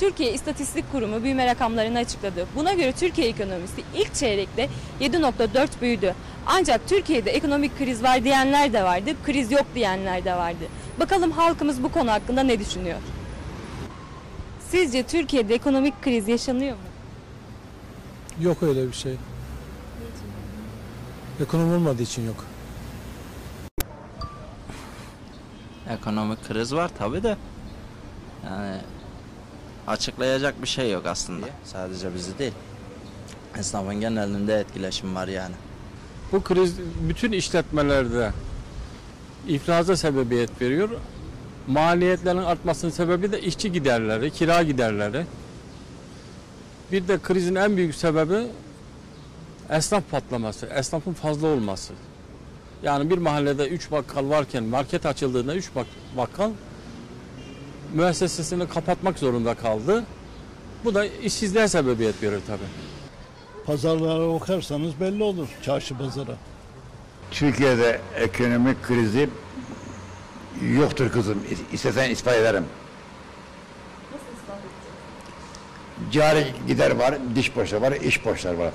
Türkiye İstatistik Kurumu büyüme rakamlarını açıkladı. Buna göre Türkiye ekonomisi ilk çeyrekte 7.4 büyüdü. Ancak Türkiye'de ekonomik kriz var diyenler de vardı, kriz yok diyenler de vardı. Bakalım halkımız bu konu hakkında ne düşünüyor? Sizce Türkiye'de ekonomik kriz yaşanıyor mu? Yok öyle bir şey. Ekonomi olmadığı için yok. Ekonomik kriz var tabi de. Yani açıklayacak bir şey yok aslında. Sadece bizi değil. Esnafın genelinde etkileşim var yani. Bu kriz bütün işletmelerde iflaza sebebiyet veriyor. Maliyetlerin artmasının sebebi de işçi giderleri, kira giderleri. Bir de krizin en büyük sebebi esnaf patlaması, esnafın fazla olması. Yani bir mahallede 3 bakkal varken market açıldığında 3 bakkal müessesesini kapatmak zorunda kaldı. Bu da işsizliğe sebebiyet verir tabii. Pazarlara bakarsanız belli olur çarşı pazara. Türkiye'de ekonomik krizi yoktur kızım. İstesen ispat ederim. Cari gider var, diş borçları var, iş borçları var.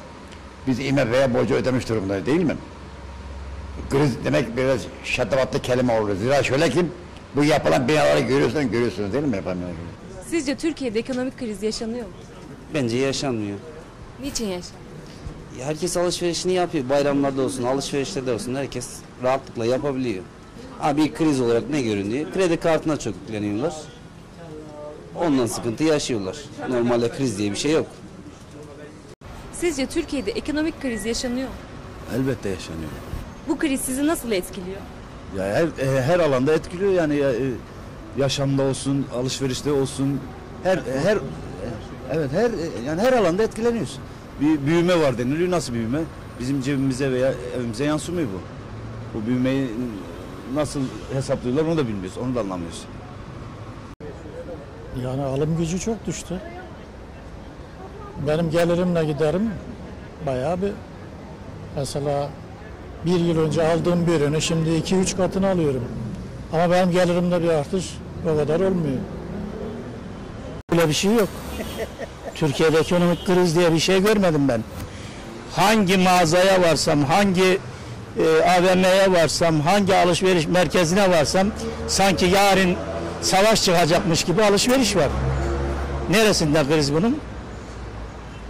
Biz IMF'ye borcu ödemiş durumdayız değil mi? Kriz demek biraz şatafatlı kelime olur. Zira şöyle ki bu yapılan binaları görüyorsunuz, görüyorsunuz değil mi binaları? Sizce Türkiye'de ekonomik kriz yaşanıyor mu? Bence yaşanmıyor. Niçin yaşanıyor? Herkes alışverişini yapıyor. Bayramlarda olsun, alışverişte de olsun herkes rahatlıkla yapabiliyor. Ha bir kriz olarak ne görünüyor? Kredi kartına çok yükleniyorlar. Ondan sıkıntı yaşıyorlar. Normalde kriz diye bir şey yok. Sizce Türkiye'de ekonomik kriz yaşanıyor mu? Elbette yaşanıyor. Bu kriz sizi nasıl etkiliyor? Ya her e, her alanda etkiliyor yani ya, e, yaşamda olsun, alışverişte olsun. Her her evet her e, yani her alanda etkileniyorsun. Bir büyüme var deniliyor. Nasıl büyüme? Bizim cebimize veya evimize yansımıyor bu. Bu büyümeyi nasıl hesaplıyorlar onu da bilmiyoruz. Onu da anlamıyoruz. Yani alım gücü çok düştü. Benim gelirimle giderim bayağı bir mesela bir yıl önce aldığım bir ürünü şimdi iki üç katını alıyorum. Ama benim gelirimde bir artış o kadar olmuyor. Öyle bir şey yok. Türkiye'de ekonomik kriz diye bir şey görmedim ben. Hangi mağazaya varsam, hangi e, AVM'ye varsam, hangi alışveriş merkezine varsam sanki yarın savaş çıkacakmış gibi alışveriş var. Neresinde kriz bunun?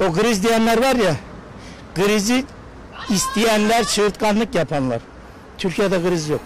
O kriz diyenler var ya, krizi isteyenler çığırtkanlık yapanlar. Türkiye'de kriz yok.